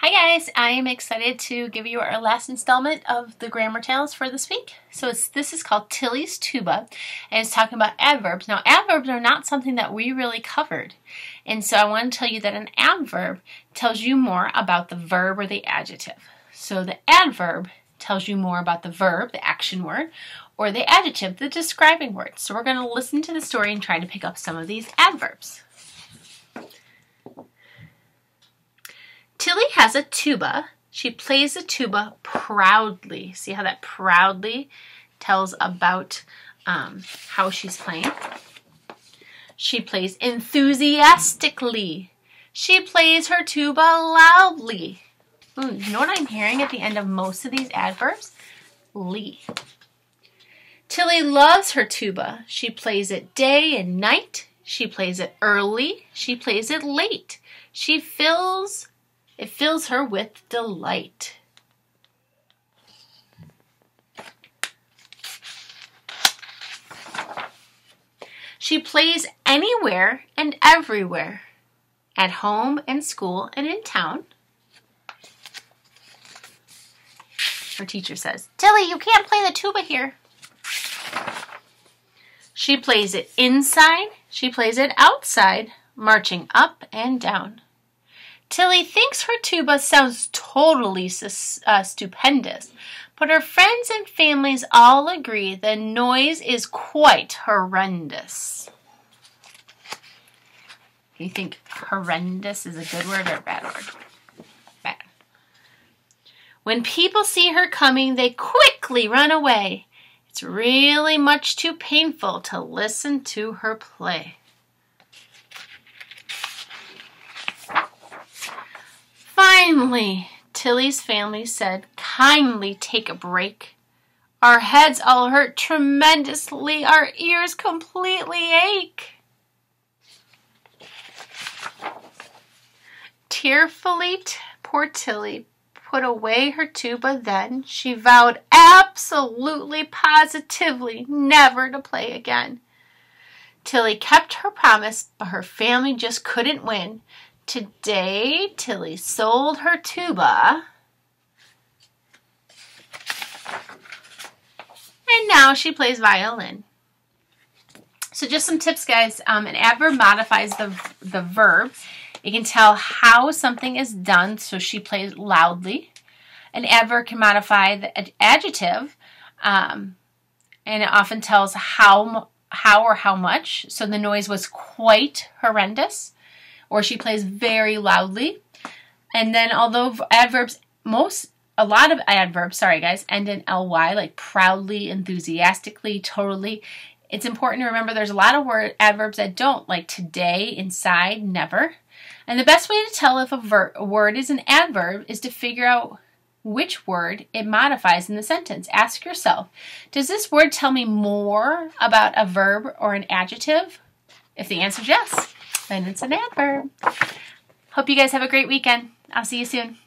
Hi guys, I am excited to give you our last installment of the grammar tales for this week. So this is called Tillie's Tuba, and it's talking about adverbs. Now adverbs are not something that we really covered, and so I want to tell you that an adverb tells you more about the verb or the adjective. So the adverb tells you more about the verb, the action word, or the adjective, the describing word. So we're going to listen to the story and try to pick up some of these adverbs. Tillie has a tuba. She plays the tuba proudly. See how that proudly tells about um, how she's playing? She plays enthusiastically. She plays her tuba loudly. Ooh, you know what I'm hearing at the end of most of these adverbs? Lee. Tillie loves her tuba. She plays it day and night. She plays it early. She plays it late. She fills it fills her with delight. She plays anywhere and everywhere, at home and school and in town. Her teacher says, Tillie, you can't play the tuba here. She plays it inside, she plays it outside, marching up and down. Tillie thinks her tuba sounds totally uh, stupendous, but her friends and families all agree the noise is quite horrendous. You think horrendous is a good word or a bad word? Bad. When people see her coming, they quickly run away. It's really much too painful to listen to her play. Finally, Tillie's family said, kindly take a break. Our heads all hurt tremendously. Our ears completely ache. Tearfully, poor Tillie put away her tuba then. She vowed absolutely, positively never to play again. Tillie kept her promise, but her family just couldn't win. Today, Tillie sold her tuba. And now she plays violin. So just some tips, guys. Um, an adverb modifies the, the verb. It can tell how something is done, so she plays loudly. An adverb can modify the adjective, um, and it often tells how, how or how much. So the noise was quite horrendous or she plays very loudly. And then although adverbs, most, a lot of adverbs, sorry guys, end in ly, like proudly, enthusiastically, totally. It's important to remember there's a lot of word adverbs that don't, like today, inside, never. And the best way to tell if a, ver- a word is an adverb is to figure out which word it modifies in the sentence. Ask yourself, does this word tell me more about a verb or an adjective? If the answer is yes, then it's an adverb. Hope you guys have a great weekend. I'll see you soon.